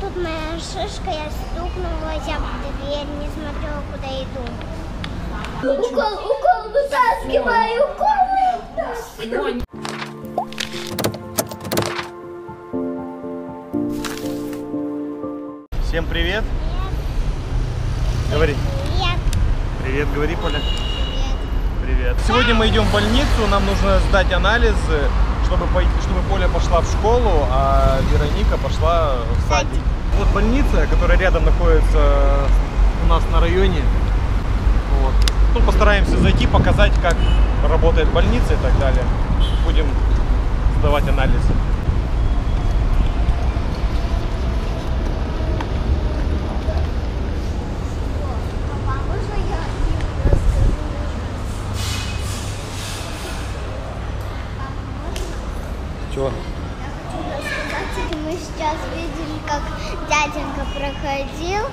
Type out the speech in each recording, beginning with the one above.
тут моя шишка, я стукнулась об дверь, не смотрела, куда иду. Укол, укол, вытаскивай, укол вытаскивай. Всем привет. Говори. Привет, Привет, говори, Поля. привет. Привет. Сегодня мы идем в больницу, нам нужно сдать анализы, чтобы, пойти, чтобы Поля пошла в школу, а Вероника пошла в садик. Вот больница, которая рядом находится у нас на районе. Вот. Ну, постараемся зайти, показать, как работает больница и так далее. Будем сдавать анализы. Папа, можно я расскажу? Папа, можно? Чего? Я хочу рассказать тебе. Мы сейчас видели, как дяденька проходил.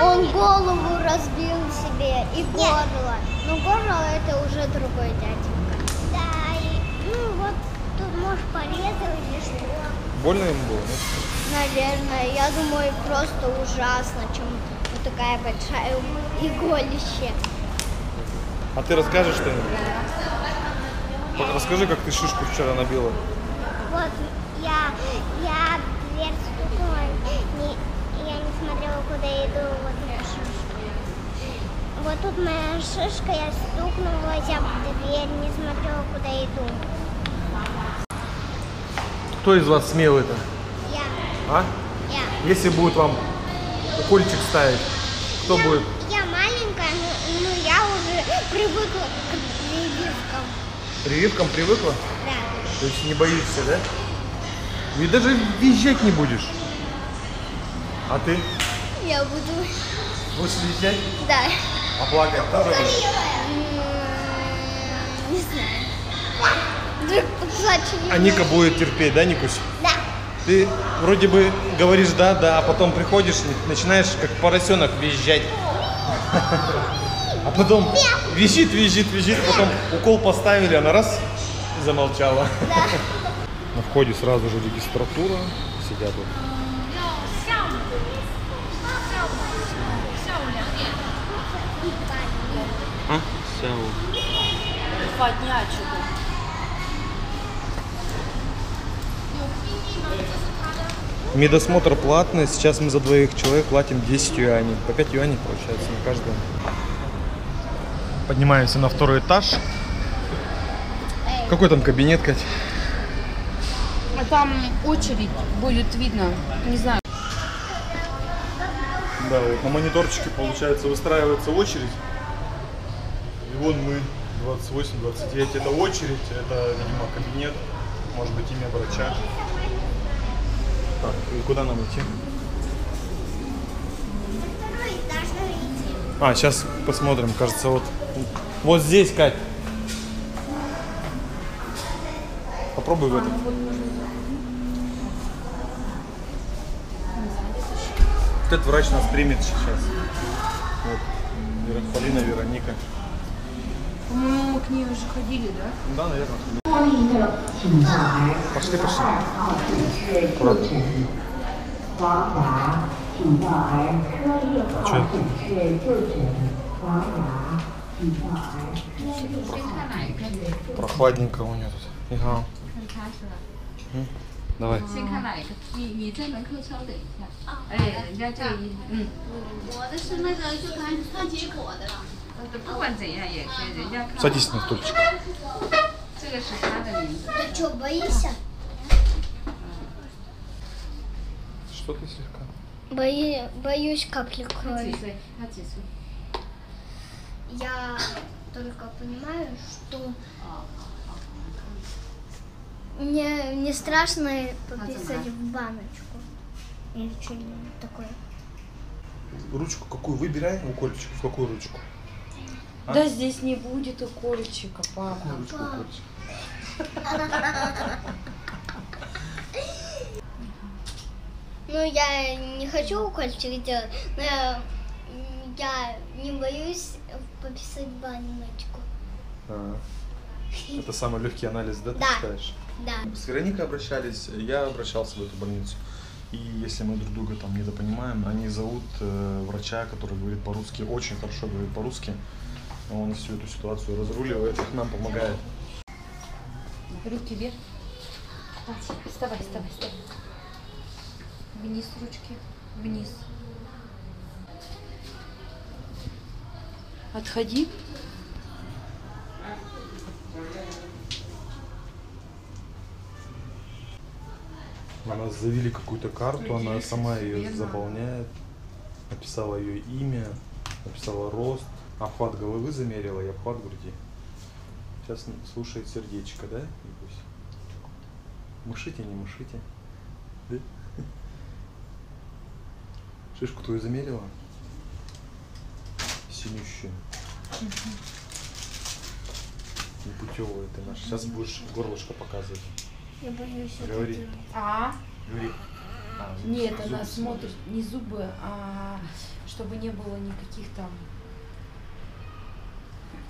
Он голову разбил себе и горло. Но горло это уже другой дяденька. Да, и ну вот тут может порезал или что. Больно ему было? нет? Наверное, я думаю, просто ужасно, чем вот такая большая иголище. А ты расскажешь что-нибудь? Расскажи, как ты шишку вчера набила. Вот я, я дверь стукнула, не, я не смотрела, куда иду, вот моя шишка. Вот тут моя шишка, я стукнулась об дверь, не смотрела, куда иду. Кто из вас смелый-то? Я, А? я. Если будет вам укольчик ставить, кто я, будет? Я маленькая, но, но я уже привыкла к прививкам. Прививкам привыкла? Да. То есть не боишься, да? И даже визжать не будешь. А ты Я буду, будешь визжать? да. А плакать тоже будешь? Не знаю. А Ника будет терпеть, да, Никусь? Да. Ты вроде бы говоришь да, да, а потом приходишь и начинаешь как поросенок визжать. А потом визжит, визжит, визжит, потом укол поставили, она раз и замолчала. На входе сразу же регистратура, сидят вот. А? Сяо. два дня что-то. Медосмотр платный, сейчас мы за двоих человек платим 10 юаней. По 5 юаней получается на каждого. Поднимаемся на второй этаж. Какой там кабинет, Кать? А там очередь будет видно. Не знаю. Да, вот на мониторчике, получается, выстраивается очередь. И вон мы, 28-29, это очередь, это, видимо, кабинет, может быть, имя врача. Так, и куда нам идти? А, сейчас посмотрим, кажется, вот, вот здесь, Кать. Попробуй в этом. этот врач нас примет сейчас. Вот. Полина Вероника. По-моему, к ней уже ходили, да? Да, наверное. Пошли, пошли. Аккуратно. А что? Прохладненько у нее тут. Ага. 很开始了。 Давай. 先看哪一个？你你这门课稍等一下。哎，人家这一嗯，我的是那个就看看结果的了。不管怎样也可以，人家看 Садись на стульчик. 这个是他的名字。 Ты что, боишься? Что ты слегка? Бои, боюсь капли 他几 крови. 岁？他几岁？ Я только понимаю, что 哦，好，好， мне не страшно пописать в баночку. Или что-нибудь такое. Ручку какую выбирай, укольчик. В какую ручку? А? Да здесь не будет укольчика, папа. Какую ручку? Ну, я не хочу укольчик делать, но я, я не боюсь пописать в баночку. А. Это самый легкий анализ, да, ты Да. считаешь? Да. С Вероникой обращались, я обращался в эту больницу. И если мы друг друга там недопонимаем, они зовут э, врача, который говорит по-русски, очень хорошо говорит по-русски. Он всю эту ситуацию разруливает, нам помогает. Руки вверх. Вставай, вставай, вставай. Вниз ручки. Вниз. Отходи. Она завели какую-то карту, она сама ее заполняет. Написала ее имя, написала рост, обхват головы замерила и обхват груди. Сейчас слушает сердечко, да, Якусь? Мышите, не мышите. Да? Шишку твою замерила? Синющую. Непутевая ты наш. Сейчас будешь горлышко показывать. Я боюсь это Говори. делать. А? Говори. А, Нет, зубы она смотришь. смотрит не зубы, а чтобы не было никаких там,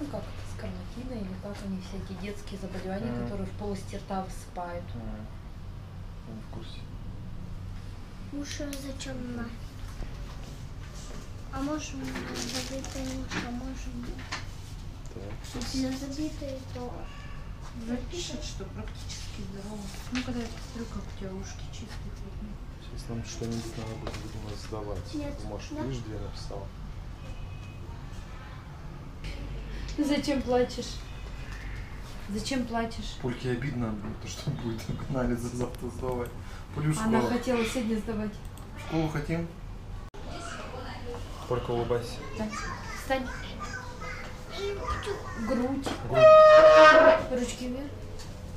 ну как это, скарлатина или как они, всякие детские заболевания, Мгм. которые в полости рта высыпают. А, он в курсе. Уши зачем на? А можем забитые уши, а можем Так. если забитые, то Пишет, что практически здорово. Ну, когда я посмотрю, как у тебя ушки чистые. Сейчас нам что-нибудь надо будет видимо, сдавать. Нет, Может, да. видишь, где я написал? Зачем плачешь? Зачем плачешь? Пульке обидно, то что будет анализы завтра сдавать. Пулю в Она хотела сегодня сдавать. В школу хотим? Только улыбайся. Так, встань. Грудь. Грудь. Ручки вверх.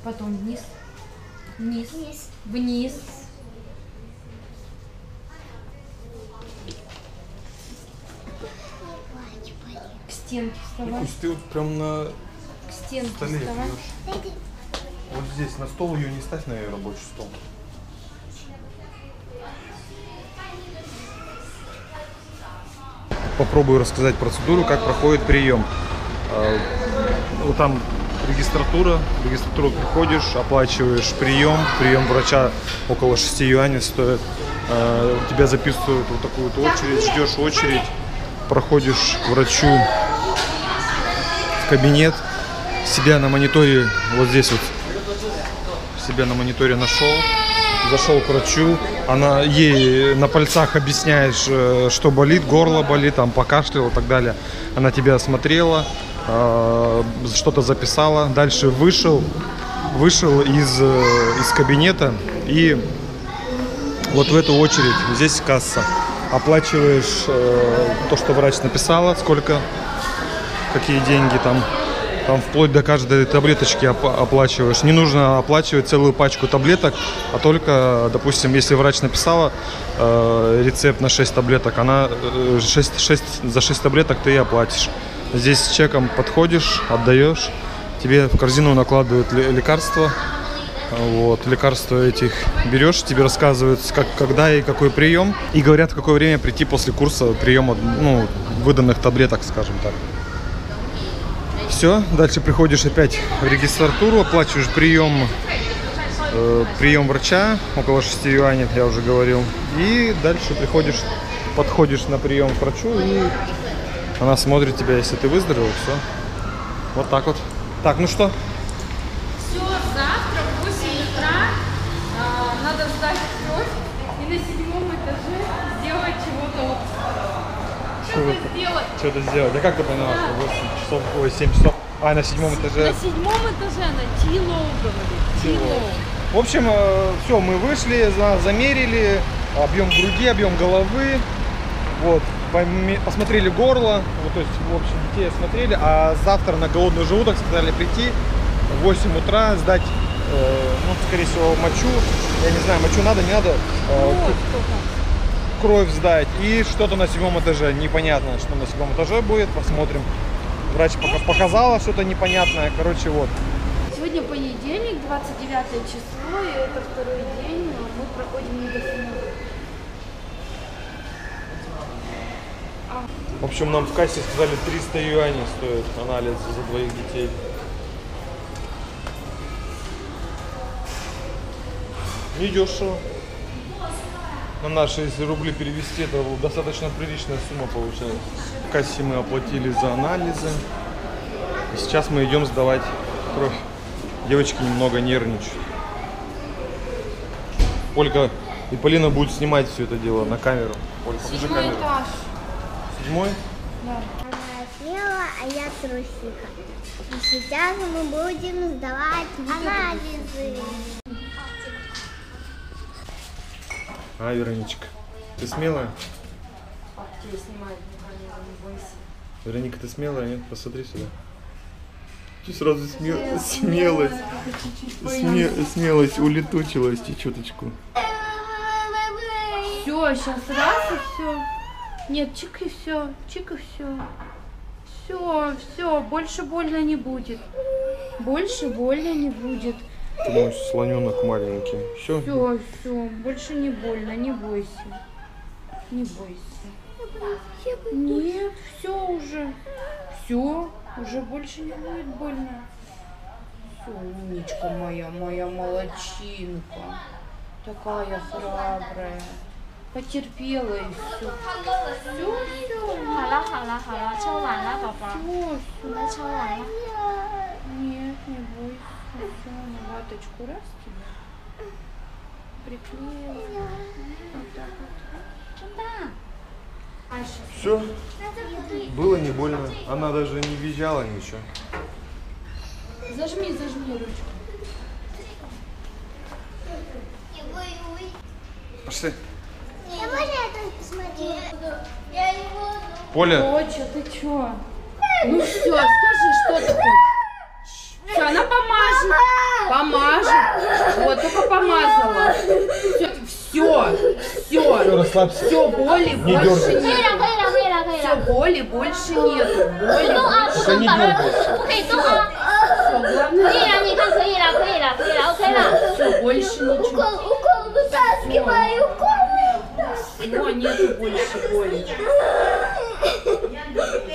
Потом вниз. Вниз. Вниз. Вниз. К стенке вставай. Якусь, ты вот прям на К стенке столе вставай. пьешь. Вот здесь, на стол ее не ставь на ее рабочий стол. Попробую рассказать процедуру, как проходит прием. А, Вот там регистратура, в регистратуру приходишь, оплачиваешь прием, прием врача около 6 юаней стоит. А, Тебя записывают вот такую вот очередь, ждешь очередь, проходишь к врачу в кабинет, себя на мониторе вот здесь вот себя на мониторе нашел, зашел к врачу, она ей на пальцах объясняешь, э, что болит, горло болит, там покашлял и так далее. Она тебя осмотрела, что-то записала, дальше вышел, вышел из, э, из кабинета и вот в эту очередь, здесь касса, оплачиваешь э, то, что врач написала, сколько, какие деньги там, там вплоть до каждой таблеточки оп- оплачиваешь. Не нужно оплачивать целую пачку таблеток, а только, допустим, если врач написала э, рецепт на 6 таблеток, она э, 6, 6, за 6 таблеток ты и оплатишь. Здесь с чеком подходишь, отдаешь, тебе в корзину накладывают ле- лекарства, вот, лекарства этих берешь, тебе рассказывают, как, когда и какой прием, и говорят, в какое время прийти после курса приема, ну, выданных таблеток, скажем так. Все, дальше приходишь опять в регистратуру, оплачиваешь прием, э, прием врача, около 6 юаней, я уже говорил, и дальше приходишь, подходишь на прием к врачу, и она смотрит тебя, если ты выздоровел, все. Вот так вот. Так, ну что? Все, завтра в 8 утра а, надо сдать кровь и на седьмом этаже сделать чего-то вот. Что-то сделать. Что-то сделать. А как ты поняла, что 8 часов, ой, 7 часов? А, на седьмом этаже. На седьмом этаже на Тилоу говорит. Тилоу. В общем, все, мы вышли, за- замерили объем груди, объем головы, вот, посмотрели горло, вот, то есть, в общем, детей осмотрели, а завтра на голодный желудок сказали прийти в 8 утра, сдать, э, ну, скорее всего, мочу, я не знаю, мочу надо, не надо, э, к- кровь сдать и что-то на седьмом этаже, непонятно, что на седьмом этаже будет, посмотрим. Врач пока показала что-то непонятное, короче, вот. Сегодня понедельник, 29 число, и это второй день, мы проходим недофинал. В общем, нам в кассе сказали 300 юаней стоит анализ за двоих детей. Недешево. на наши, если рубли перевести, это достаточно приличная сумма получается. В кассе мы оплатили за анализы. И сейчас мы идем сдавать кровь. Девочки немного нервничают. Ольга и Полина будут снимать все это дело на камеру. Оль, покажи камеру. этаж. Седьмой? Она смелая, а я трусиха. И сейчас мы будем сдавать анализы. А, Вероничка, ты смелая? Вероника, ты смелая, нет? Посмотри сюда. Ты сразу сме- смелость. Сме- смелость улетучилась и чуточку. Все, сейчас раз и все. Нет, чик и все, чик и все. Все, все, больше больно не будет. Больше больно не будет. Мой слоненок маленький. Все? Все, все, больше не больно, не бойся. Не бойся. Нет, все уже. Все, уже больше не будет больно. Все, умничка моя, моя молодчинка. Такая храбрая Потерпела и все. Все, все. 好了好了好了，抽完了，宝宝， Все, 我们抽完了。 Нет, не бойся. Все, на ваточку раз тебе. Приклеила. Вот так вот. 真的。 Все? Было не больно. Она даже не визжала ничего. Зажми, зажми ручку. Пошли. Поля. Доча, ты чё? Ну все, скажи, что ты хочешь. Все, она помажет. Помажет. Вот, только помазала. Все, все. Все, все расслабься. Все, боли не больше нет. Все, боли больше нет. Боли больше. Не дергайся. все, все, больше ничего. Укол, укол, вытаскивай, укол. Всего нету больше боли.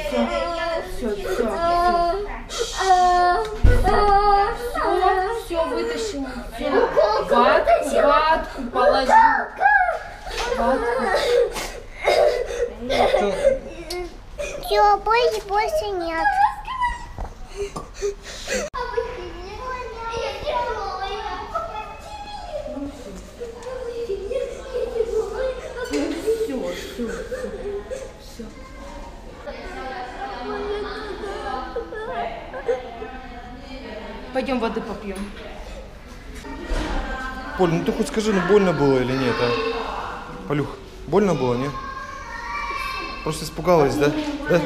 Все, все, все. Все, вытащила. Все. Ватку, ватку положи. Ватку. Все, больше, больше нет. Все, все, все. Пойдем воды попьем. Поль, ну ты хоть скажи, ну больно было или нет, а? Полюх, больно было, нет? Просто испугалась, да? Да?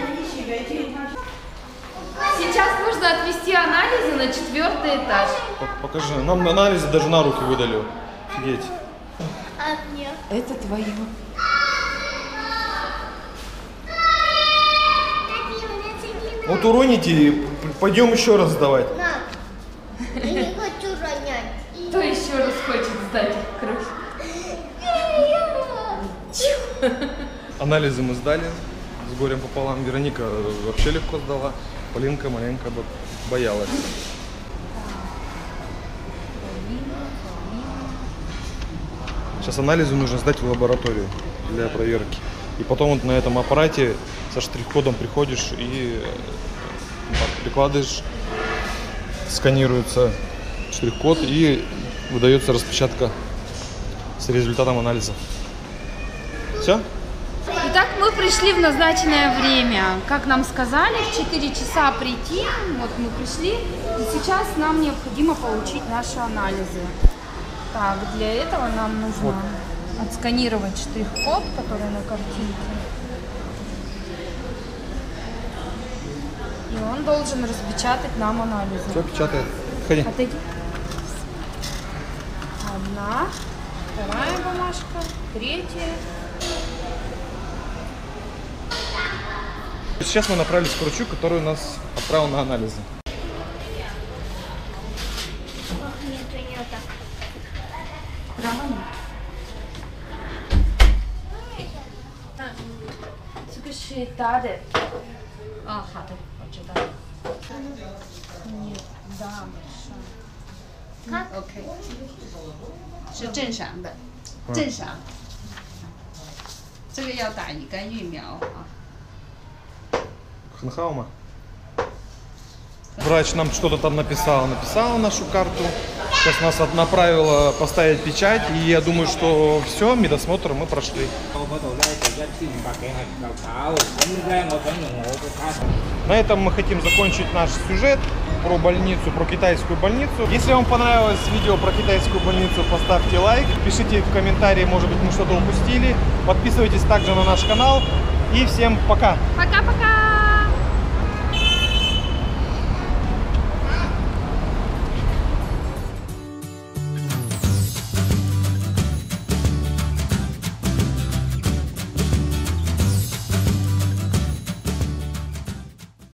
Сейчас нужно отвезти анализы на четвертый этаж. Покажи. Нам анализы даже на руки выдали. Офигеть. А мне? Это твое. Вот уроните, пойдем еще раз сдавать. На. Я не хочу ронять. Кто еще раз хочет сдать кровь? Анализы мы сдали с горем пополам. Вероника вообще легко сдала. Полинка маленько бо- боялась. Сейчас анализы нужно сдать в лабораторию для проверки. И потом вот на этом аппарате со штрих-кодом приходишь и э, прикладываешь, сканируется штрих-код и выдается распечатка с результатом анализа. Все? Итак, мы пришли в назначенное время. Как нам сказали, в 4 часа прийти. Вот мы пришли. И сейчас нам необходимо получить наши анализы. Так, для этого нам нужно отсканировать штрих-код, который на картинке. И он должен распечатать нам анализы. Все, печатает. Ходи. Отойди. Одна, вторая бумажка, третья. Сейчас мы направились к врачу, который нас отправил на анализы. Нет, не так. Право нет. 这个是大的。哦，好的，我知道了。 Нет, да, большая. 看，OK，是正常的，正常。 这个要打乙肝疫苗啊。 Ханхаума. Врач нам что-то там написал, написала нашу карту. Сейчас нас направила поставить печать, и я думаю, что все, медосмотр мы прошли. На этом мы хотим закончить наш сюжет про больницу, про китайскую больницу. Если вам понравилось видео про китайскую больницу, поставьте лайк, пишите в комментарии, может быть мы что-то упустили. Подписывайтесь также на наш канал. И всем пока! Пока-пока!